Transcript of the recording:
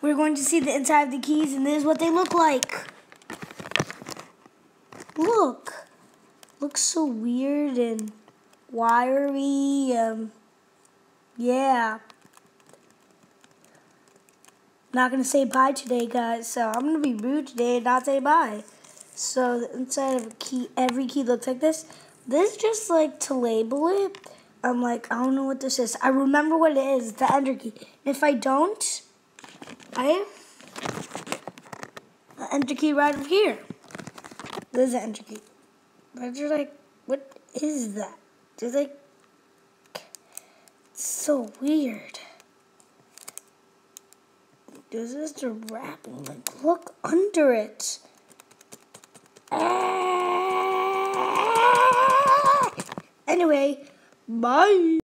we're going to see the inside of the keys, and this is what they look like. Look. Looks so weird and wiry. Um, yeah. Not going to say bye today, guys, so I'm going to be rude today and not say bye. So the inside of a key, every key looks like this. This is just like to label it. I'm like, I don't know what this is. I remember what it is, the enter key. If I don't, I have the enter key right over here. There's the enter key. But you're like, what is that? It's like, so weird. This is the wrapping. Like, look under it. Ah! Anyway, bye.